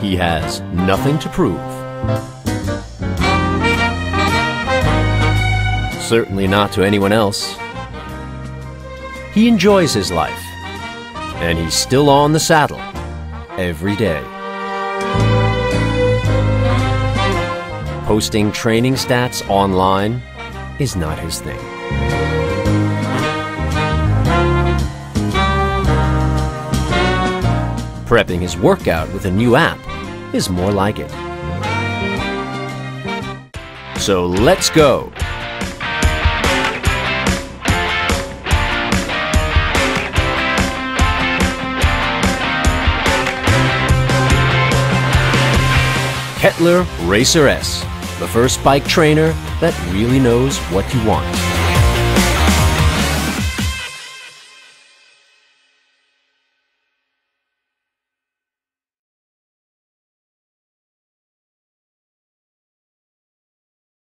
He has nothing to prove. Certainly not to anyone else. He enjoys his life, and he's still on the saddle every day. Posting training stats online is not his thing. Prepping his workout with a new app is more like it. So let's go. Kettler Racer S, the first bike trainer that really knows what you want.